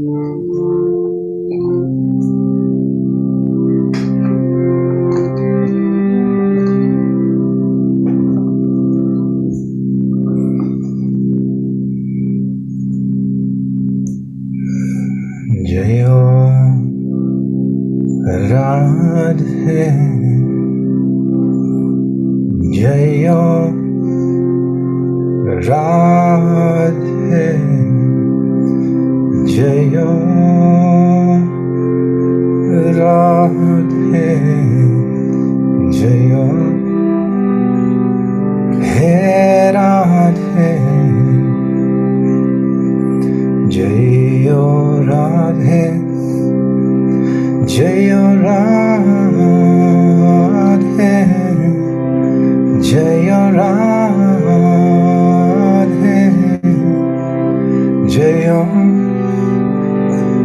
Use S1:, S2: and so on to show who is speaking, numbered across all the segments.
S1: जयो राधे। जयो राधे। जयो राधे जयो हे राधे जयो राधे जयो राधे जयो राधे जयो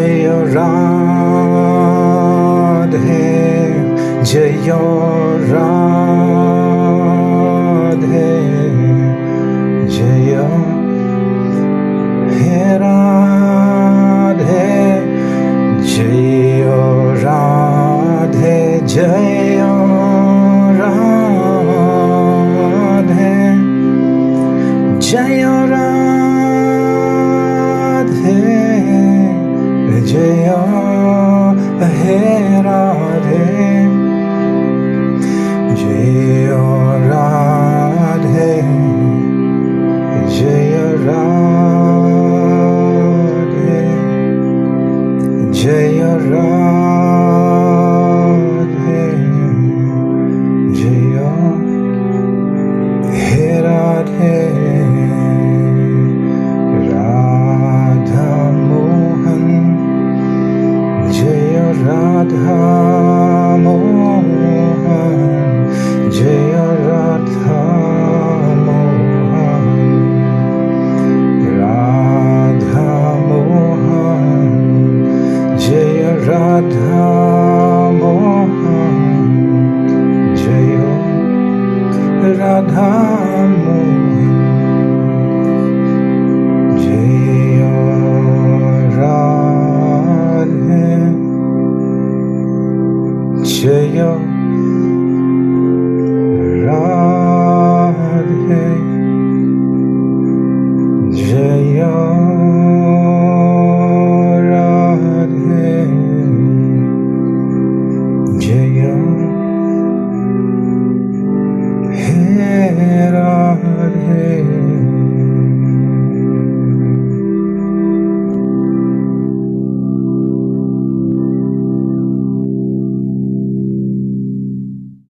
S1: जय राधे जय Radhe Vijaya Hey Radhe Jaya Radhe Jaya Radhe Jaya Radhe Radha মোহন